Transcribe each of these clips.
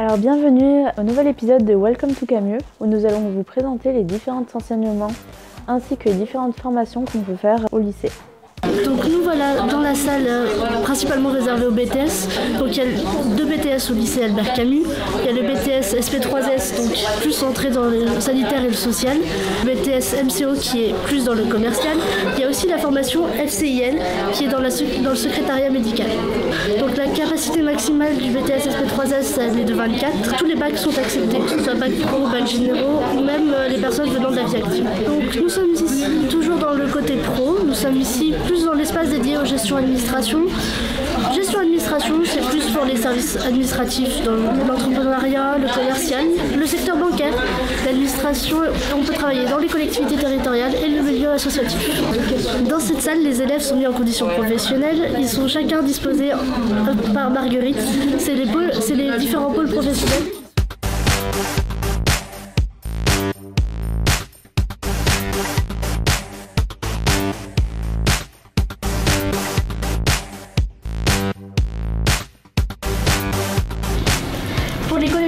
Alors bienvenue au nouvel épisode de Welcome to Camus où nous allons vous présenter les différents enseignements ainsi que les différentes formations qu'on peut faire au lycée. Donc nous voilà dans la salle euh, principalement réservée au BTS. Donc il y a deux BTS au lycée Albert Camus. Il y a le BTS SP3S, donc plus centré dans le sanitaire et le social. Le BTS MCO qui est plus dans le commercial. Il y a aussi la formation FCIL qui est dans, le secrétariat médical. Donc la capacité maximale du BTS SP3S est de 24. Tous les bacs sont acceptés, que ce soit bac pro, bac généraux ou même euh, les personnes venant de la vie active. Donc nous sommes ici toujours dans le côté pro. Nous sommes ici plus dans l'espace dédié aux gestions administration. Gestion administration, c'est plus pour les services administratifs dans l'entrepreneuriat, le commercial, le secteur bancaire, l'administration. On peut travailler dans les collectivités territoriales et le milieu associatif. Dans cette salle, les élèves sont mis en condition professionnelle. Ils sont chacun disposés par Marguerite. C'est les différents pôles professionnels.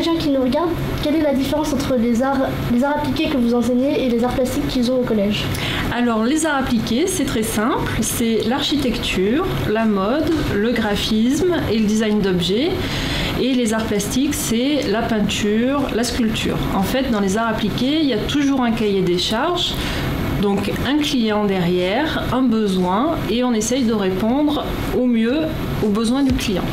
Les quelle est la différence entre les arts, les arts appliqués que vous enseignez et les arts plastiques qu'ils ont au collège Alors les arts appliqués, c'est très simple, c'est l'architecture, la mode, le graphisme et le design d'objets. Et les arts plastiques, c'est la peinture, la sculpture. En fait, dans les arts appliqués, il y a toujours un cahier des charges donc un client derrière, un besoin, et on essaye de répondre au mieux aux besoins du client.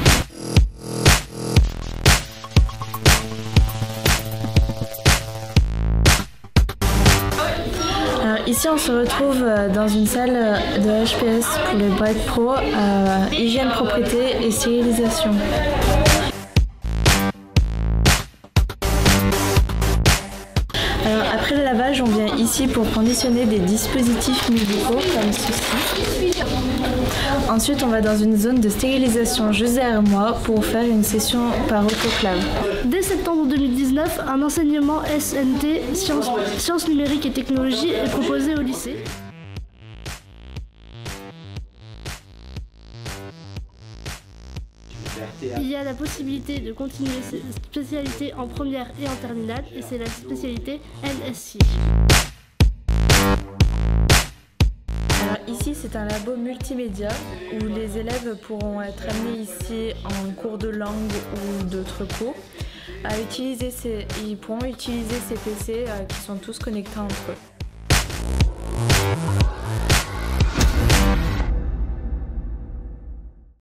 Ici, on se retrouve euh, dans une salle euh, de HPS pour le Bright Pro, euh, hygiène, propreté et stérilisation. Alors, après le lavage, on vient ici pour conditionner des dispositifs médicaux comme ceci. Ensuite, on va dans une zone de stérilisation José et moi pour faire une session par autoclave. Septembre 2019, un enseignement SNT, sciences, sciences numériques et technologies, est proposé au lycée. Il y a la possibilité de continuer ses spécialités en première et en terminale, et c'est la spécialité NSC. ici, c'est un labo multimédia où les élèves pourront être amenés ici en cours de langue ou d'autres cours. À utiliser ces, ils pourront utiliser ces PC euh, qui sont tous connectés entre eux.